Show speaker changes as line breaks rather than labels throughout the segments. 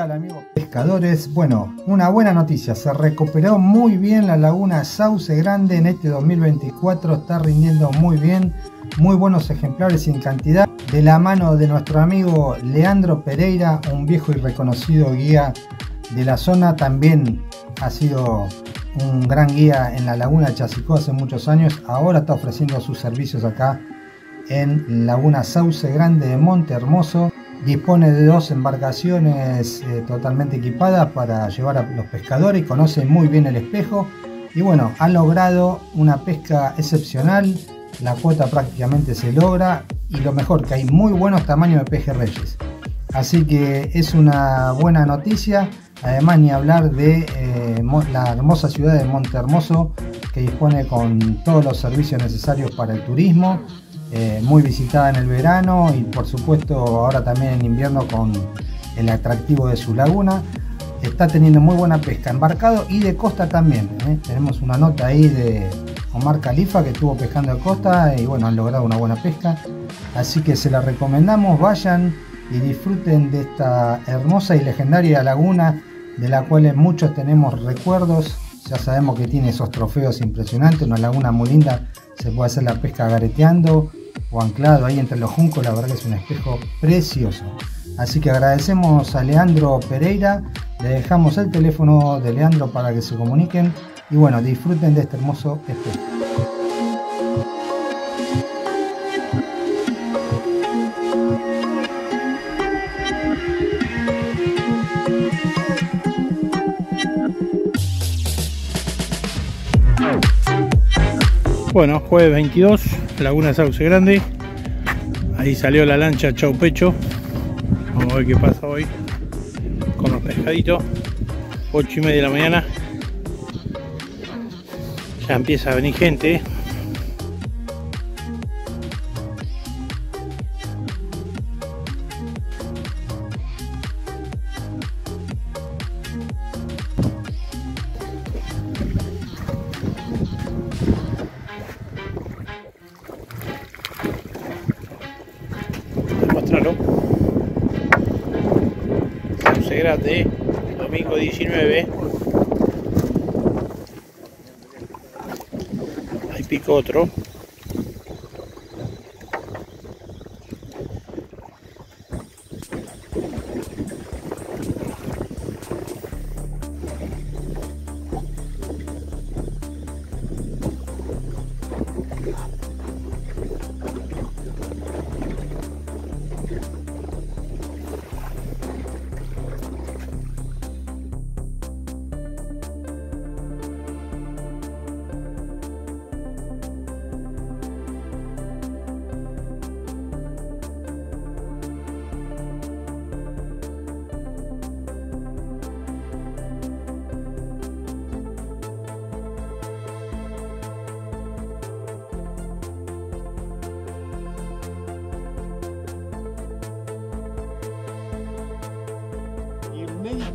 amigos pescadores? Bueno, una buena noticia, se recuperó muy bien la laguna Sauce Grande en este 2024, está rindiendo muy bien, muy buenos ejemplares en cantidad, de la mano de nuestro amigo Leandro Pereira, un viejo y reconocido guía de la zona, también ha sido un gran guía en la laguna Chasicó hace muchos años, ahora está ofreciendo sus servicios acá en Laguna Sauce Grande de Monte Hermoso Dispone de dos embarcaciones eh, totalmente equipadas para llevar a los pescadores, conoce muy bien el espejo y bueno, han logrado una pesca excepcional, la cuota prácticamente se logra y lo mejor que hay muy buenos tamaños de pejerreyes. Así que es una buena noticia, además ni hablar de eh, la hermosa ciudad de Monte Hermoso que dispone con todos los servicios necesarios para el turismo, eh, muy visitada en el verano y por supuesto ahora también en invierno con el atractivo de su laguna. Está teniendo muy buena pesca, embarcado y de costa también. ¿eh? Tenemos una nota ahí de Omar Califa que estuvo pescando de costa y bueno, han logrado una buena pesca. Así que se la recomendamos, vayan y disfruten de esta hermosa y legendaria laguna de la cual muchos tenemos recuerdos. Ya sabemos que tiene esos trofeos impresionantes, una laguna muy linda, se puede hacer la pesca gareteando, o anclado ahí entre los juncos, la verdad que es un espejo precioso. Así que agradecemos a Leandro Pereira, le dejamos el teléfono de Leandro para que se comuniquen y bueno, disfruten de este hermoso espejo.
Bueno, jueves 22, Laguna Sauce Grande. Ahí salió la lancha Chau Pecho. Vamos a ver qué pasa hoy con los pescaditos. 8 y media de la mañana. Ya empieza a venir gente. Sauce Grande, domingo 19. Ahí pico otro.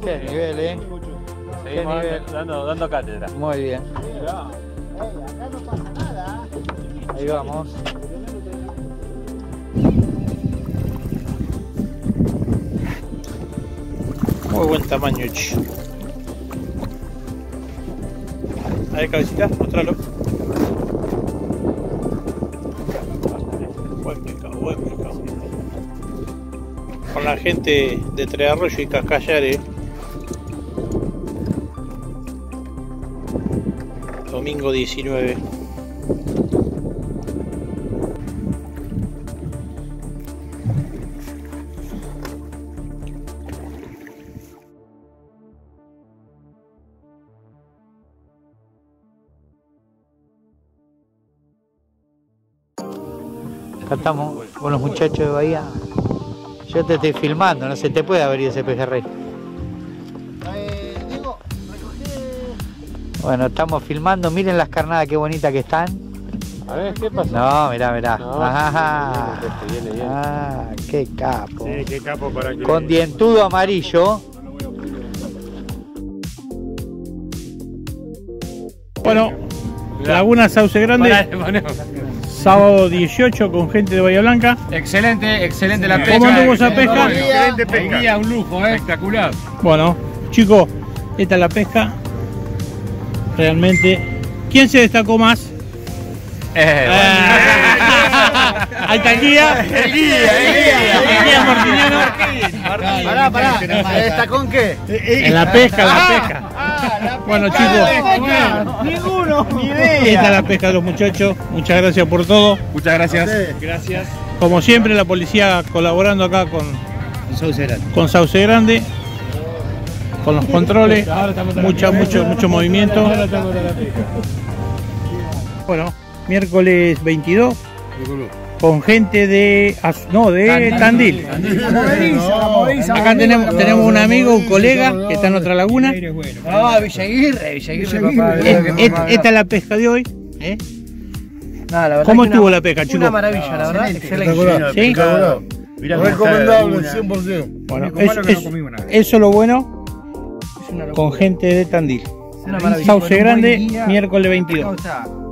Qué nivel, eh.
Seguimos
nivel.
dando, dando cátedra.
Muy bien. Ahí vamos.
Muy buen tamaño, che. A ver, cabecita, mostralo. Buen pescado, buen pescado. Con la gente de Tres Arroyos y Cascallares. Domingo 19.
Acá estamos con los muchachos de Bahía. Yo te estoy filmando, no se te puede abrir ese pejerrey. Bueno, estamos filmando, miren las carnadas qué bonitas que están.
A ver, ¿qué pasa?
No, mirá, mirá.
No,
Ajá.
viene, viene, viene.
Ah, qué capo.
Sí, qué capo para que.
Con dientudo amarillo.
Bueno, Laguna Sauce Grande. Sábado 18 con gente de Bahía Blanca.
Excelente, excelente la pesca.
¿Cómo anduvo esa pesca?
Excelente pesca. Día, un lujo, ¿eh? espectacular.
Bueno, chicos, esta es la pesca. Realmente. ¿Quién se destacó más?
Eh,
Ah, Ahí está el guía.
El guía, el guía.
El guía Martiniano.
Pará, pará. ¿Se destacó en qué?
En la pesca, en la pesca. Bueno, chicos,
Ninguno. Ni
esta es la pesca de los muchachos. Muchas gracias por todo.
Muchas gracias.
Gracias. Como siempre, la policía colaborando acá con,
Sauce Grande.
con Sauce Grande, con los controles, mucha, mucho, mucho movimiento. Bueno, miércoles 22, con gente de, no, de Tandil. Acá tenemos, tenemos un amigo, un colega que está en otra laguna.
Ah, Villaguirre, Villaguirre, papá.
Et- Esta es la pesca de hoy. ¿eh?
Nada, la verdad
¿Cómo estuvo
una-
la pesca,
Una
chicos?
maravilla, la verdad. Excelente.
¿Sí?
Recomendable, 100%.
Bueno, es- es- eso es lo bueno
una.
Con gente de Tandil. Sauce Grande, miércoles 22.
Acá está